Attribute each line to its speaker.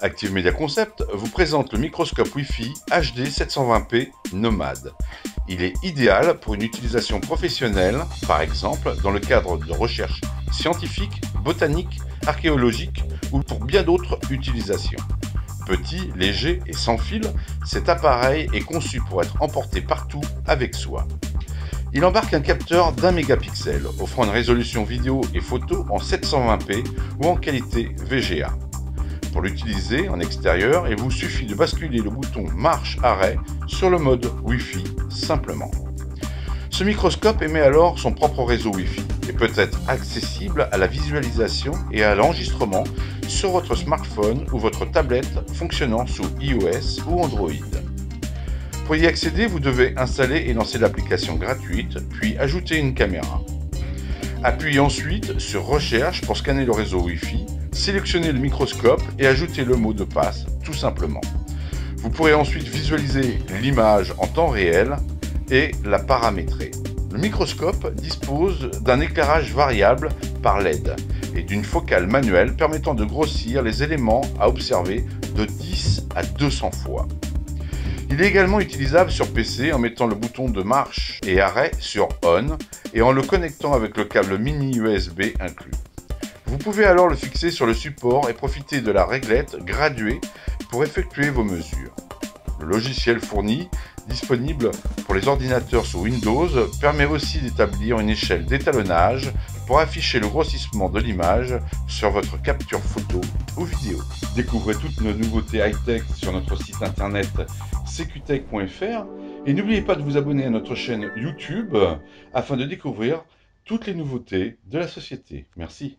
Speaker 1: Active Media Concept vous présente le microscope Wi-Fi HD 720p Nomad. Il est idéal pour une utilisation professionnelle, par exemple dans le cadre de recherches scientifiques, botaniques, archéologiques ou pour bien d'autres utilisations. Petit, léger et sans fil, cet appareil est conçu pour être emporté partout avec soi. Il embarque un capteur d'un mégapixel, offrant une résolution vidéo et photo en 720p ou en qualité VGA. Pour l'utiliser en extérieur, il vous suffit de basculer le bouton marche-arrêt sur le mode Wi-Fi simplement. Ce microscope émet alors son propre réseau Wi-Fi et peut être accessible à la visualisation et à l'enregistrement sur votre smartphone ou votre tablette fonctionnant sous iOS ou Android. Pour y accéder, vous devez installer et lancer l'application gratuite, puis ajouter une caméra. Appuyez ensuite sur Recherche pour scanner le réseau Wi-Fi sélectionnez le microscope et ajoutez le mot de passe, tout simplement. Vous pourrez ensuite visualiser l'image en temps réel et la paramétrer. Le microscope dispose d'un éclairage variable par LED et d'une focale manuelle permettant de grossir les éléments à observer de 10 à 200 fois. Il est également utilisable sur PC en mettant le bouton de marche et arrêt sur On et en le connectant avec le câble mini USB inclus. Vous pouvez alors le fixer sur le support et profiter de la réglette graduée pour effectuer vos mesures. Le logiciel fourni, disponible pour les ordinateurs sous Windows, permet aussi d'établir une échelle d'étalonnage pour afficher le grossissement de l'image sur votre capture photo ou vidéo. Découvrez toutes nos nouveautés high-tech sur notre site internet cqtech.fr et n'oubliez pas de vous abonner à notre chaîne YouTube afin de découvrir toutes les nouveautés de la société. Merci.